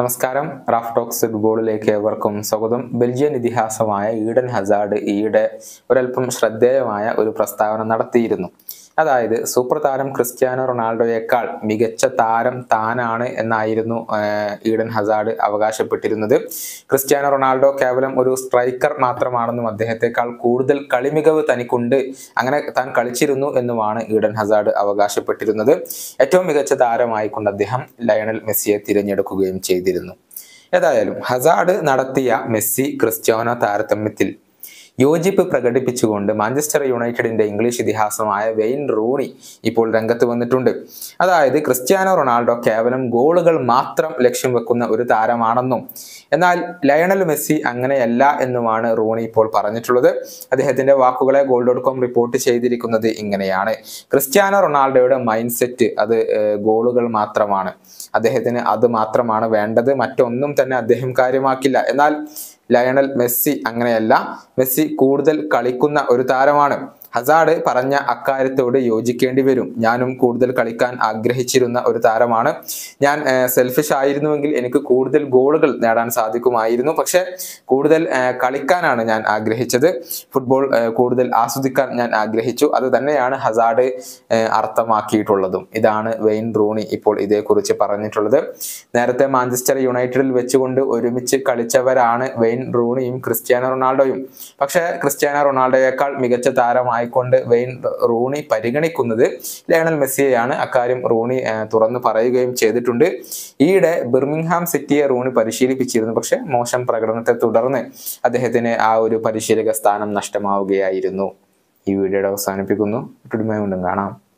നമസ്കാരം. Raf talks ഫുട്ബോളിലേക്ക് ഏവർക്കും സ്വാഗതം. ബെൽജിയൻ ഇതിഹാസമായ ഈഡൻ ഹസാർഡ് ഈയിടെ ഒരല്പം ശ്രദ്ധേയമായ ഒരു പ്രസ്താവന നടത്തിയിരുന്നു. അതായത് സൂപ്പർ താരം ക്രിസ്ത്യാനോ റൊണാൾഡോയേക്കാൾ മികച്ച താരം താനാണ് എന്നായിരുന്നു ഈഡൻ ഹസാർഡ് അവകാശപ്പെട്ടിരുന്നത്. ക്രിസ്ത്യാനോ റൊണാൾഡോ കേവലം ഒരു സ്ട്രൈക്കർ മാത്രമാണെന്നും അദ്ദേഹത്തെക്കാൾ കൂടുതൽ കളിമികവ് തനിക്കുണ്ട്. അങ്ങനെ താൻ കളിച്ചിരുന്നു എന്നുമാണ് ഈഡൻ ഹസാർഡ് അവകാശപ്പെട്ടിരുന്നത്. ഏറ്റവും മികച്ച താരമായിക്കൊണ്ട് അദ്ദേഹം ലയണൽ മെസ്സിയെ തിരഞ്ഞെടുക്കുകയും ചെയ്തിരുന്നു. ഏതായാലും ഹസാർഡ് നടത്തിയ മെസ്സി ക്രിസ്ത്യാനോ താരതമ്യത്തിൽ യോജിപ്പ് പ്രകടിപ്പിച്ചുകൊണ്ട് മാഞ്ചസ്റ്റർ യുണൈറ്റഡിന്റെ ഇംഗ്ലീഷ് ഇതിഹാസമായ വെയിൻ റൂണി ഇപ്പോൾ രംഗത്ത് വന്നിട്ടുണ്ട്. അതായത് ക്രിസ്ത്യാനോ റൊണാൾഡോ കേവലം ഗോളുകൾ മാത്രം ലക്ഷ്യം വെക്കുന്ന ഒരു താരമാണെന്നും എന്നാൽ ലയണൽ മെസ്സി അങ്ങനെയല്ല എന്നുമാണ് റൂണി ഇപ്പോൾ പറഞ്ഞിട്ടുള്ളത്. അദ്ദേഹത്തിന്റെ വാക്കുകളെ ഗോൾ ഡോട്ട് കോം റിപ്പോർട്ട് ചെയ്തിരിക്കുന്നത് ഇങ്ങനെയാണ്. ക്രിസ്ത്യാനോ റൊണാൾഡോയുടെ മൈൻഡ് സെറ്റ് അത് ഗോളുകൾ മാത്രമാണ്. അദ്ദേഹത്തിന് അത് മാത്രമാണ് വേണ്ടത്. മറ്റൊന്നും തന്നെ അദ്ദേഹം കാര്യമാക്കില്ല. എന്നാൽ ലയണൽ മെസ്സി അങ്ങനെയല്ല. മെസ്സി കൂടുതൽ കളിക്കുന്ന ഒരു താരമാണ്. ഹസാർഡ് പറഞ്ഞ അക്കാര്യത്തോട് യോജിക്കേണ്ടി വരും. ഞാനും കൂടുതൽ കളിക്കാൻ ആഗ്രഹിച്ചിരുന്ന ഒരു താരമാണ്. ഞാൻ സെൽഫിഷ് ആയിരുന്നുവെങ്കിൽ എനിക്ക് കൂടുതൽ ഗോളുകൾ നേടാൻ സാധിക്കുമായിരുന്നു. പക്ഷെ കൂടുതൽ കളിക്കാനാണ് ഞാൻ ആഗ്രഹിച്ചത്. ഫുട്ബോൾ കൂടുതൽ ആസ്വദിക്കാൻ ഞാൻ ആഗ്രഹിച്ചു. അത് തന്നെയാണ് ഹസാഡ് അർത്ഥമാക്കിയിട്ടുള്ളതും. ഇതാണ് വെയിൻ റൂണി ഇപ്പോൾ ഇതേക്കുറിച്ച് പറഞ്ഞിട്ടുള്ളത്. നേരത്തെ മാഞ്ചസ്റ്റർ യുണൈറ്റഡിൽ വെച്ചുകൊണ്ട് ഒരുമിച്ച് കളിച്ചവരാണ് വെയിൻ റൂണിയും ക്രിസ്ത്യാനോ റൊണാൾഡോയും. പക്ഷേ ക്രിസ്ത്യാനോ റൊണാൾഡോയേക്കാൾ മികച്ച താരമായിക്കൊണ്ട് വെയിൻ റൂണി പരിഗണിക്കുന്നത് ലയണൽ മെസ്സിയെയാണ്. അക്കാര്യം റൂണി തുറന്ന് പറയുകയും ചെയ്തിട്ടുണ്ട്. ഈയിടെ ബിർമിംഗ്ഹാം സിറ്റിയെ റൂണി പരിശീലിപ്പിച്ചിരുന്നു. പക്ഷെ മോശം പ്രകടനത്തെ തുടർന്ന് അദ്ദേഹത്തിന് ആ ഒരു പരിശീലക സ്ഥാനം നഷ്ടമാവുകയായിരുന്നു. ഈ വീഡിയോയുടെ അവസാനിപ്പിക്കുന്നു. കാണാം.